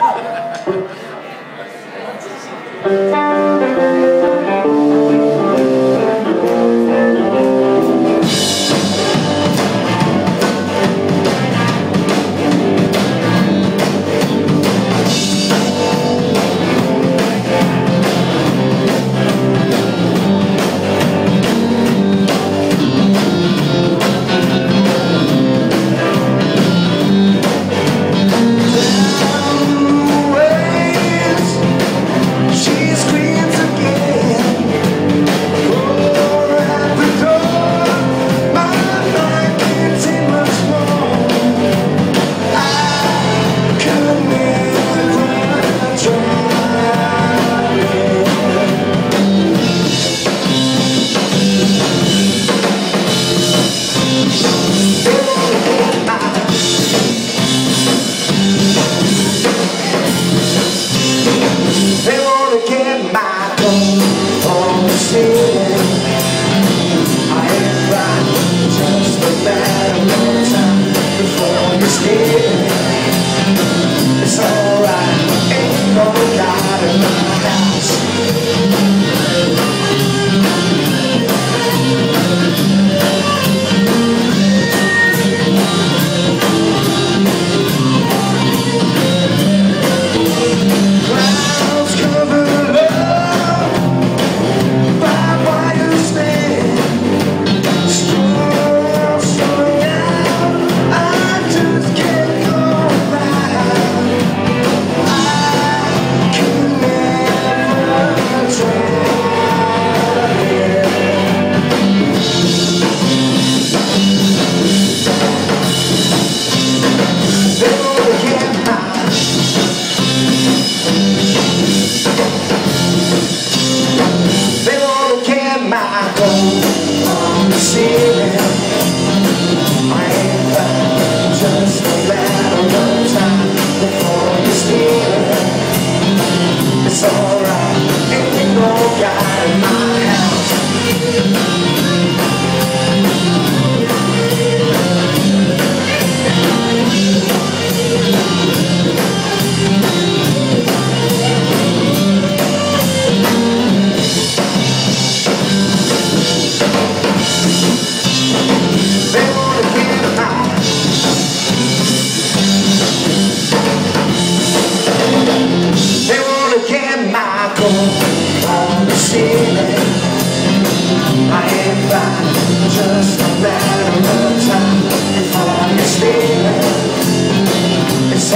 Thank you. On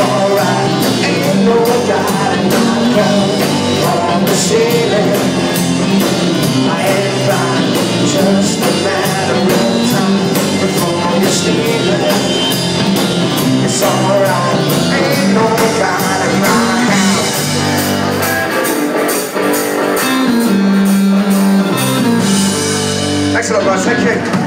alright, ain't no on the ceiling I fine, just a matter of time Before stealing It's alright, ain't no guiding my Russ. Thank you.